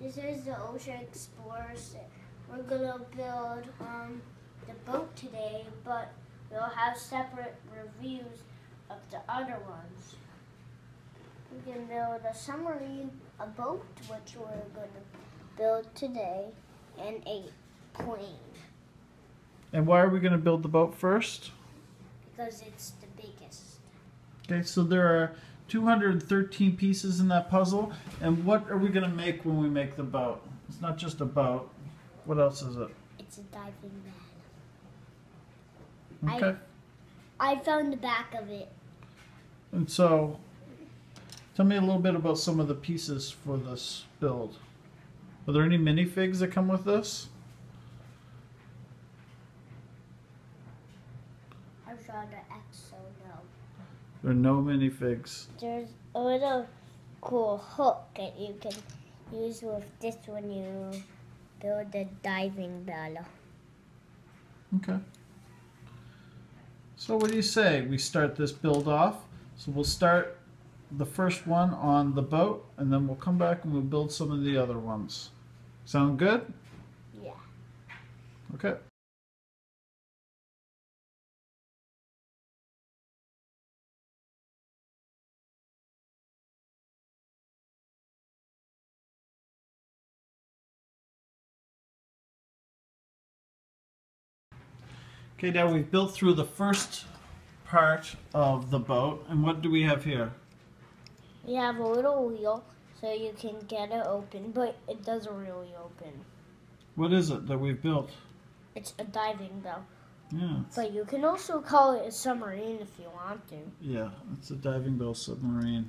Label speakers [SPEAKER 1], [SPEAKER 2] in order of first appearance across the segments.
[SPEAKER 1] This is the Ocean Explorers. We're gonna build um, the boat today, but we'll have separate reviews of the other ones. We can build a submarine, a boat, which we're gonna build today, and a plane
[SPEAKER 2] And why are we going to build the boat first?
[SPEAKER 1] because it's the biggest.
[SPEAKER 2] Okay, so there are 213 pieces in that puzzle. And what are we going to make when we make the boat? It's not just a boat. What else is it?
[SPEAKER 1] It's a diving bell.
[SPEAKER 2] Okay.
[SPEAKER 1] I found the back of it.
[SPEAKER 2] And so, tell me a little bit about some of the pieces for this build. Are there any minifigs that come with this?
[SPEAKER 1] I saw the X, so no.
[SPEAKER 2] There are no minifigs.
[SPEAKER 1] There's a little cool hook that you can use with this when you build the diving bell.
[SPEAKER 2] Okay. So what do you say? We start this build off. So we'll start the first one on the boat, and then we'll come back and we'll build some of the other ones. Sound good?
[SPEAKER 1] Yeah.
[SPEAKER 2] Okay. Okay, now we've built through the first part of the boat, and what do we have here?
[SPEAKER 1] We have a little wheel so you can get it open, but it doesn't really open.
[SPEAKER 2] What is it that we've built?
[SPEAKER 1] It's a diving bell.
[SPEAKER 2] Yeah,
[SPEAKER 1] But you can also call it a submarine if you want to.
[SPEAKER 2] yeah, it's a diving bell submarine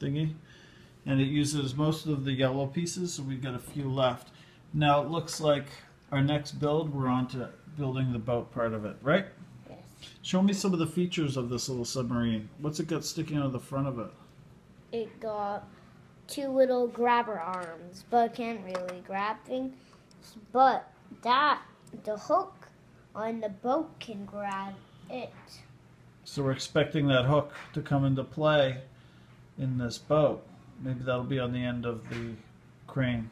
[SPEAKER 2] thingy, and it uses most of the yellow pieces, so we've got a few left. Now it looks like our next build, we're on to building the boat part of it, right?
[SPEAKER 1] Yes.
[SPEAKER 2] Show me some of the features of this little submarine. What's it got sticking out of the front of it?
[SPEAKER 1] It got two little grabber arms, but it can't really grab things. But that, the hook on the boat can grab it.
[SPEAKER 2] So we're expecting that hook to come into play in this boat. Maybe that'll be on the end of the crane.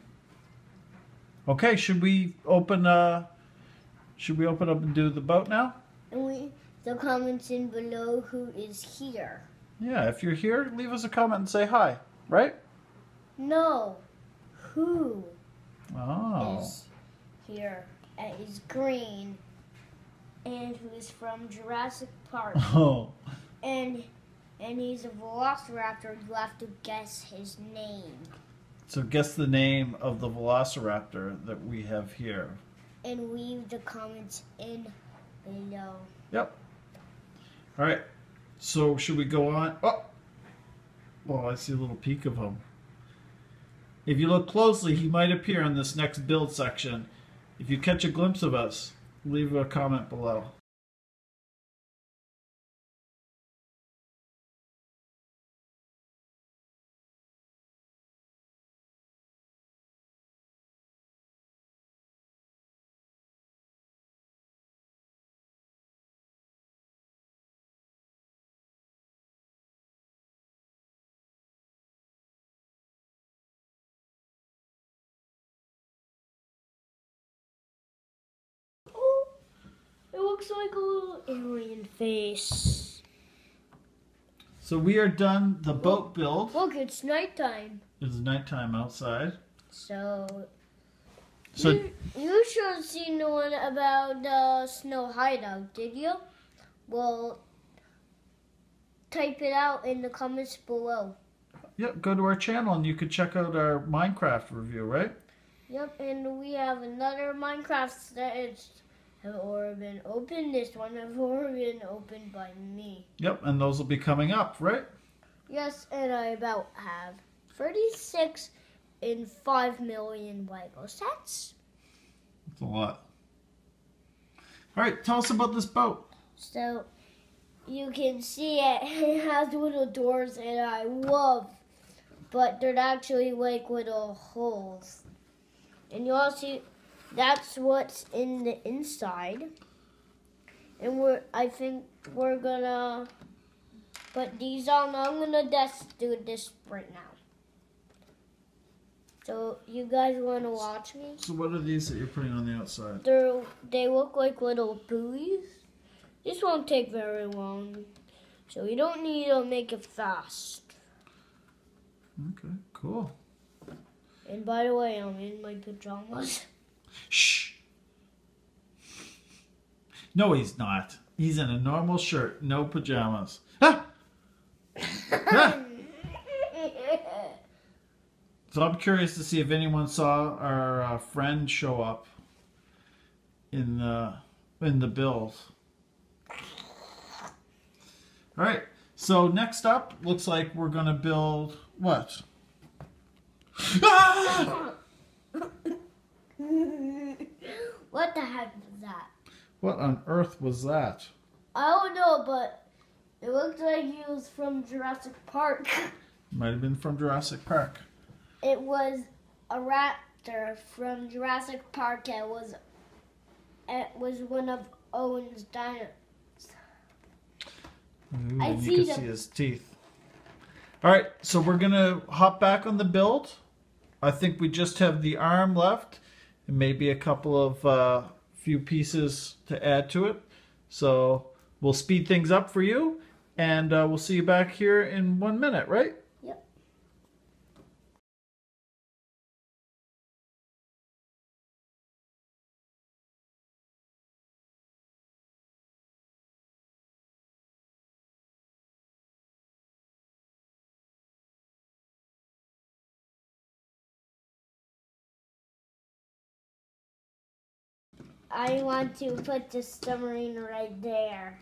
[SPEAKER 2] Okay, should we open uh should we open up and do the boat now?
[SPEAKER 1] And we, the comments in below who is here.
[SPEAKER 2] Yeah, if you're here, leave us a comment and say hi, right?
[SPEAKER 1] No, who
[SPEAKER 2] Oh.
[SPEAKER 1] is here? And is green, and who is from Jurassic Park,
[SPEAKER 2] Oh.
[SPEAKER 1] and and he's a Velociraptor. You have to guess his name.
[SPEAKER 2] So guess the name of the velociraptor that we have here.
[SPEAKER 1] And leave the comments in below.
[SPEAKER 2] Yep. All right. So should we go on? Oh. Well, I see a little peek of him. If you look closely, he might appear in this next build section. If you catch a glimpse of us, leave a comment below.
[SPEAKER 1] Looks like a little alien face.
[SPEAKER 2] So we are done the boat build.
[SPEAKER 1] Look, it's nighttime.
[SPEAKER 2] It's nighttime outside.
[SPEAKER 1] So,
[SPEAKER 2] So
[SPEAKER 1] you, you should have seen the one about the snow hideout, did you? Well, type it out in the comments below.
[SPEAKER 2] yep, go to our channel and you could check out our Minecraft review, right?
[SPEAKER 1] Yep, and we have another Minecraft that is have already been opened. This one have already been opened by me.
[SPEAKER 2] Yep, and those will be coming up, right?
[SPEAKER 1] Yes, and I about have 36 in 5 million Lego sets.
[SPEAKER 2] That's a lot. All right, tell us about this boat.
[SPEAKER 1] So you can see it, it has little doors and I love, but they're actually like little holes. And you all see that's what's in the inside. And we're, I think we're gonna put these on. I'm gonna just do this right now. So you guys want to watch me?
[SPEAKER 2] So what are these that you're putting on the outside?
[SPEAKER 1] They're they look like little buoys. This won't take very long, so you don't need to make it fast.
[SPEAKER 2] Okay, cool.
[SPEAKER 1] And by the way, I'm in my pajamas.
[SPEAKER 2] Shh. No, he's not. He's in a normal shirt, no pajamas. Ah! Ah! So I'm curious to see if anyone saw our uh, friend show up in the in the build. All right. So next up, looks like we're gonna build what? Ah!
[SPEAKER 1] what the heck was that?
[SPEAKER 2] What on earth was that?
[SPEAKER 1] I don't know, but it looked like he was from Jurassic Park.
[SPEAKER 2] Might have been from Jurassic Park.
[SPEAKER 1] It was a raptor from Jurassic Park. It was it was one of Owen's dinosaurs.
[SPEAKER 2] Ooh,
[SPEAKER 1] I
[SPEAKER 2] and
[SPEAKER 1] see
[SPEAKER 2] you can
[SPEAKER 1] them.
[SPEAKER 2] see his teeth. All right, so we're gonna hop back on the build. I think we just have the arm left, and maybe a couple of uh, few pieces to add to it. So we'll speed things up for you, and uh, we'll see you back here in one minute, right?
[SPEAKER 1] I want to put the submarine right there.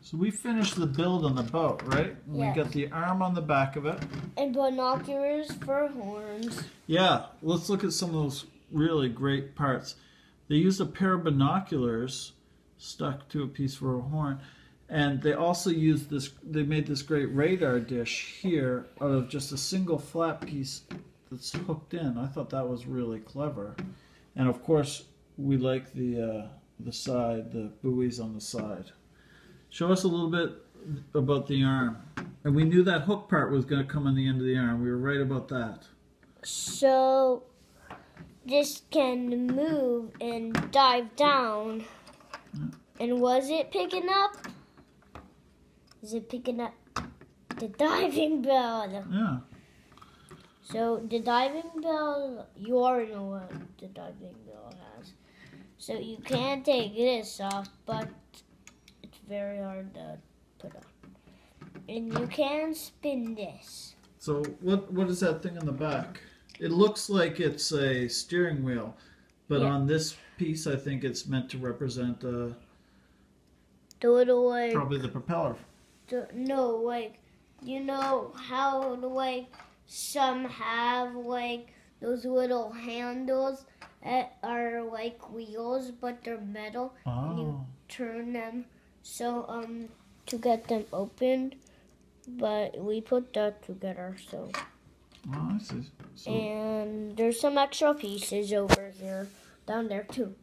[SPEAKER 2] So we finished the build on the boat, right? We
[SPEAKER 1] Yes.
[SPEAKER 2] got the arm on the back of it.
[SPEAKER 1] And binoculars for horns.
[SPEAKER 2] Yeah, let's look at some of those really great parts. They used a pair of binoculars stuck to a piece for a horn, and they also used this. They made this great radar dish here out of just a single flat piece that's hooked in. I thought that was really clever, and of course we like the uh, the side, the buoys on the side. Show us a little bit about the arm. And we knew that hook part was going to come on the end of the arm. We were right about that.
[SPEAKER 1] So this can move and dive down. And was it picking up? Is it picking up the diving bell?
[SPEAKER 2] Yeah.
[SPEAKER 1] So the diving bell, you already know what the diving bell has. So you can take this off, but it's very hard to put on. And you can spin this.
[SPEAKER 2] So what what is that thing on the back? It looks like it's a steering wheel, but
[SPEAKER 1] Yeah.
[SPEAKER 2] on this piece, I think it's meant to represent uh,
[SPEAKER 1] The little like
[SPEAKER 2] probably the propeller.
[SPEAKER 1] the, no like you know how like some have like those little handles are like wheels but they're metal and you
[SPEAKER 2] Oh,
[SPEAKER 1] turn them so um to get them opened but we put that together so
[SPEAKER 2] oh. So,
[SPEAKER 1] and there's some extra pieces over here down there too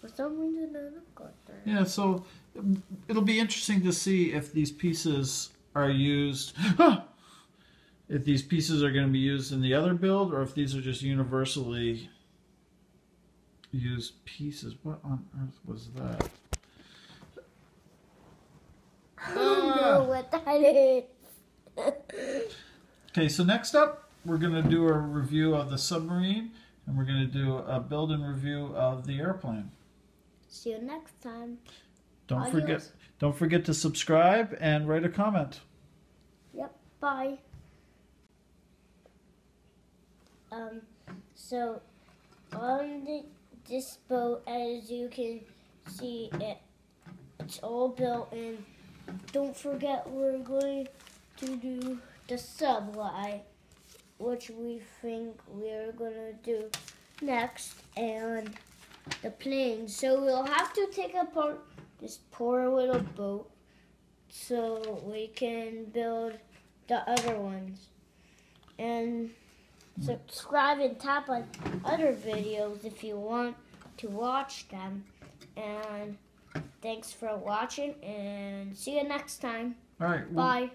[SPEAKER 1] for some reason I don't got there
[SPEAKER 2] yeah, so um, it'll be interesting to see if these pieces are used. if these pieces are going to be used in the other build, or if these are just universally used pieces. What on earth was that?
[SPEAKER 1] I don't know what that is
[SPEAKER 2] Okay, so next up, we're going to do a review of the submarine, and we're going to do a build and review of the airplane.
[SPEAKER 1] See you next time.
[SPEAKER 2] Don't
[SPEAKER 1] Adios.
[SPEAKER 2] forget, don't forget to subscribe and write a comment.
[SPEAKER 1] Yep. Bye. Um. So, on the, this boat, as you can see, it it's all built in. Don't forget, we're going to do the sublight, which we think we're gonna do next, and the plane. So we'll have to take apart this poor little boat so we can build the other ones. And subscribe and tap on other videos if you want to watch them. And thanks for watching and see you next time.
[SPEAKER 2] All right. well,
[SPEAKER 1] Bye.